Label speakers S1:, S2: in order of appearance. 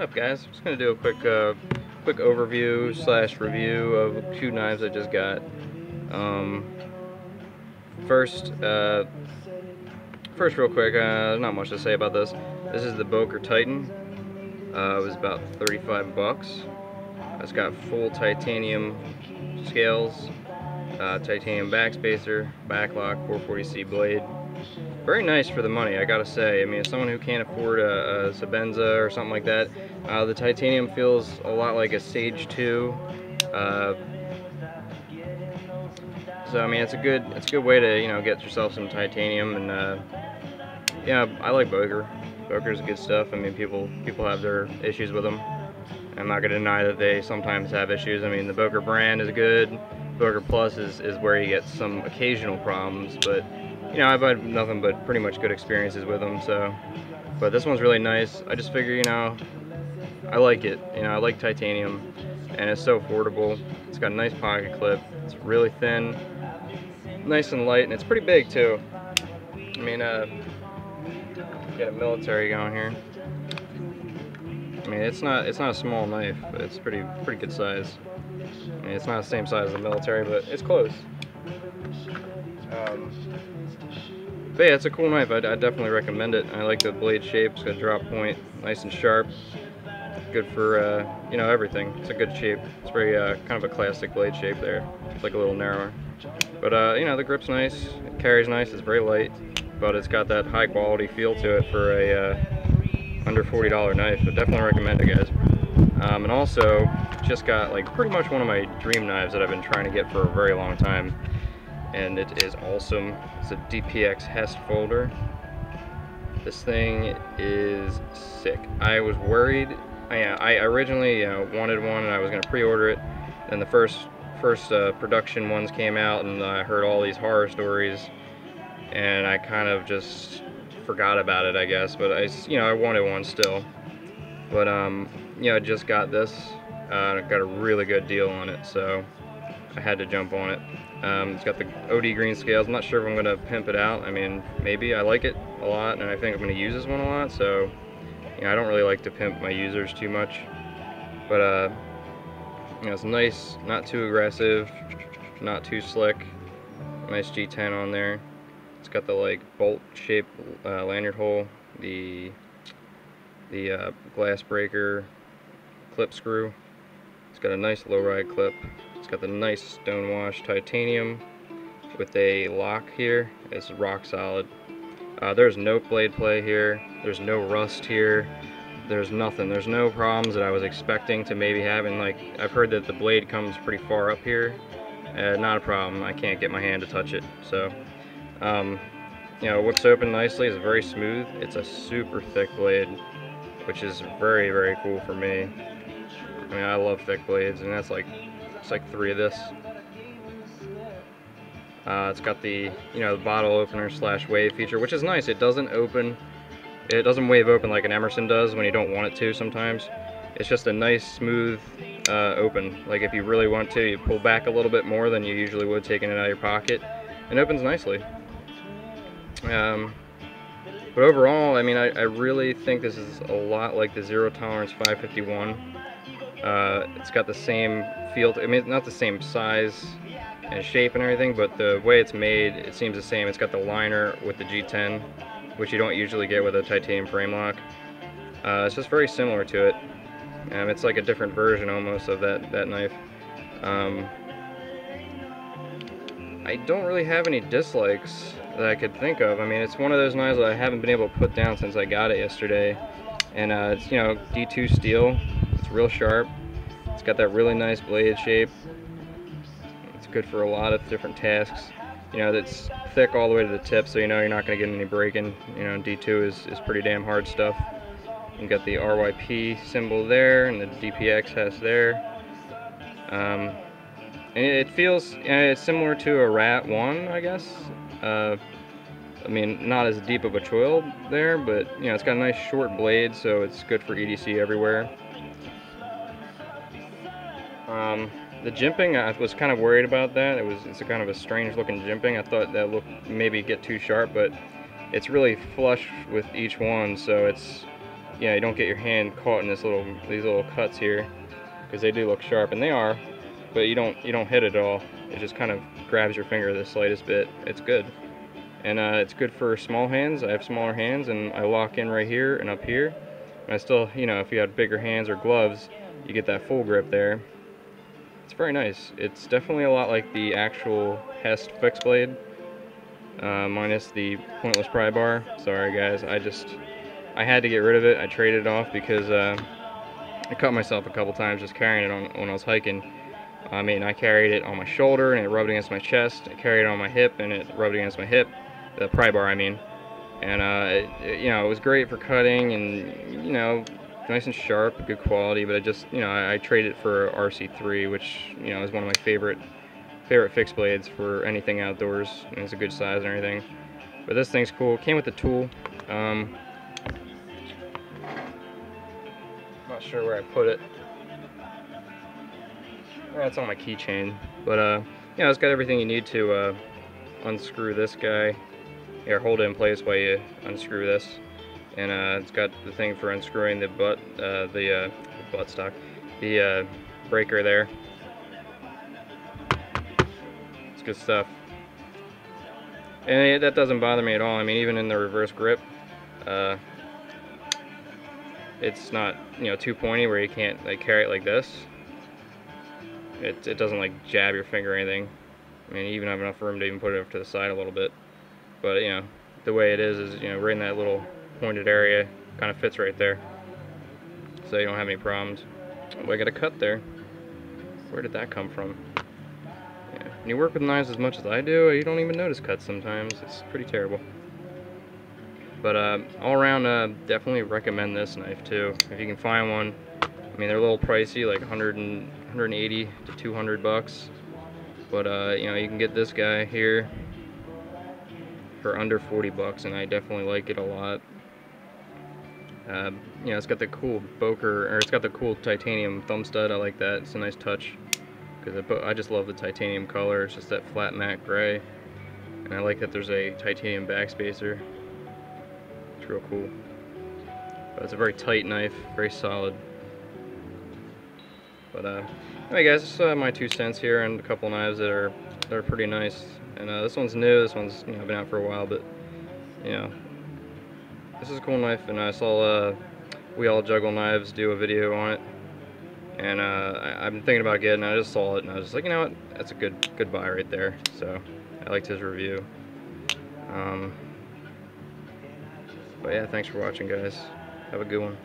S1: up guys? Just gonna do a quick uh, quick overview slash review of two knives I just got. Um, first, uh, first real quick, uh, not much to say about this. This is the Boker Titan. Uh, it was about 35 bucks. It's got full titanium scales, uh, titanium backspacer, backlock, 440C blade very nice for the money, I gotta say. I mean, someone who can't afford a, a Sebenza or something like that, uh, the titanium feels a lot like a Sage 2. Uh, so I mean, it's a good it's a good way to you know get yourself some titanium and uh, yeah, I like Boker. Boker's good stuff. I mean, people people have their issues with them. I'm not gonna deny that they sometimes have issues. I mean, the Boker brand is good. Boker Plus is, is where you get some occasional problems, but you know, I've had nothing but pretty much good experiences with them, so. But this one's really nice. I just figure, you know, I like it. You know, I like titanium, and it's so affordable. It's got a nice pocket clip. It's really thin, nice and light, and it's pretty big too. I mean, uh, get a military going here. I mean, it's not it's not a small knife, but it's pretty pretty good size. I mean, it's not the same size as the military, but it's close. Um, but yeah, it's a cool knife. I'd, definitely recommend it. I like the blade shape. It's got a drop point, nice and sharp. Good for, uh, you know, everything. It's a good shape. It's very uh, kind of a classic blade shape there. It's like a little narrower. But, uh, you know, the grip's nice. It carries nice. It's very light. But it's got that high quality feel to it for a uh, under $40 knife. So definitely recommend it, guys. Um, and also, just got like pretty much one of my dream knives that I've been trying to get for a very long time and it is awesome. It's a DPX Hest folder. This thing is sick. I was worried. I, uh, I originally uh, wanted one and I was going to pre-order it. And the first first uh, production ones came out and I heard all these horror stories and I kind of just forgot about it, I guess. But I, you know, I wanted one still. But um, you know, I just got this. Uh, got a really good deal on it, so I had to jump on it. Um, it's got the OD green scales. I'm not sure if I'm going to pimp it out. I mean, maybe. I like it a lot, and I think I'm going to use this one a lot, so you know, I don't really like to pimp my users too much. But, uh, you know, it's nice, not too aggressive, not too slick. Nice G10 on there. It's got the, like, bolt-shaped uh, lanyard hole, the, the uh, glass breaker clip screw. It's got a nice low ride clip. Got the nice stonewash titanium with a lock here. It's rock solid. Uh, there's no blade play here. There's no rust here. There's nothing. There's no problems that I was expecting to maybe have. And Like, I've heard that the blade comes pretty far up here. Uh, not a problem. I can't get my hand to touch it. So, um, you know, whips open nicely. It's very smooth. It's a super thick blade, which is very, very cool for me. I mean, I love thick blades, and that's like like three of this. Uh, it's got the, you know, the bottle opener slash wave feature, which is nice. It doesn't open, it doesn't wave open like an Emerson does when you don't want it to sometimes. It's just a nice, smooth uh, open. Like if you really want to, you pull back a little bit more than you usually would taking it out of your pocket. and opens nicely. Um, but overall, I mean, I, I really think this is a lot like the Zero Tolerance 551. Uh, it's got the same feel, to, I mean, not the same size and shape and everything, but the way it's made, it seems the same. It's got the liner with the G10, which you don't usually get with a titanium frame lock. Uh, it's just very similar to it. Um, it's like a different version almost of that, that knife. Um, I don't really have any dislikes that I could think of. I mean, it's one of those knives that I haven't been able to put down since I got it yesterday. And uh, it's, you know, D2 steel. It's real sharp. It's got that really nice blade shape. It's good for a lot of different tasks. You know, it's thick all the way to the tip, so you know you're not going to get any breaking. You know, D2 is, is pretty damn hard stuff. You got the RYP symbol there, and the DPX has there. Um, and it feels you know, it's similar to a Rat 1, I guess. Uh, I mean, not as deep of a choil there, but you know, it's got a nice short blade, so it's good for EDC everywhere. Um, the jimping, I was kind of worried about that. It was it's a kind of a strange looking jimping. I thought that looked maybe get too sharp, but it's really flush with each one, so it's you know you don't get your hand caught in this little these little cuts here because they do look sharp and they are, but you don't you don't hit it all. It just kind of grabs your finger the slightest bit. It's good. And uh, it's good for small hands. I have smaller hands and I lock in right here and up here. And I still, you know, if you had bigger hands or gloves, you get that full grip there. It's very nice. It's definitely a lot like the actual Hest fixed blade, uh, minus the pointless pry bar. Sorry guys, I just, I had to get rid of it. I traded it off because uh, I cut myself a couple times just carrying it on when I was hiking. I mean, I carried it on my shoulder and it rubbed against my chest. I carried it on my hip and it rubbed against my hip, the pry bar, I mean. And uh, it, you know, it was great for cutting and you know, nice and sharp, good quality. But I just, you know, I, I traded it for RC3, which you know is one of my favorite favorite fixed blades for anything outdoors. And it's a good size and everything. But this thing's cool. Came with the tool. Um, not sure where I put it. That's on my keychain. But uh, you know, it's got everything you need to uh, unscrew this guy. Here, hold it in place while you unscrew this. And uh, it's got the thing for unscrewing the butt, uh, the, uh, stock, the uh, breaker there. It's good stuff. And it, that doesn't bother me at all. I mean, even in the reverse grip, uh, it's not you know too pointy where you can't like carry it like this. It, it doesn't like jab your finger or anything. I mean, you even have enough room to even put it up to the side a little bit. But you know, the way it is is you know right in that little pointed area, kind of fits right there. So you don't have any problems. Oh, I got a cut there. Where did that come from? Yeah. When you work with knives as much as I do, you don't even notice cuts sometimes. It's pretty terrible. But uh, all around, uh, definitely recommend this knife too. If you can find one. I mean, they're a little pricey, like 100 and, 180 to 200 bucks. But uh, you know, you can get this guy here for under 40 bucks, and I definitely like it a lot. Uh, you know, it's got the cool Boker, or it's got the cool titanium thumb stud. I like that. It's a nice touch because I just love the titanium color. It's just that flat matte gray, and I like that there's a titanium backspacer. It's real cool. But it's a very tight knife, very solid. But uh, anyway, guys, this is uh, my two cents here, and a couple knives that are that are pretty nice. And uh, this one's new. This one's you know been out for a while, but you know, this is a cool knife. And I saw uh, we all juggle knives do a video on it, and uh, I, been thinking about getting. it. I just saw it, and I was just like, you know what, that's a good good buy right there. So I liked his review. Um, but yeah, thanks for watching, guys. Have a good one.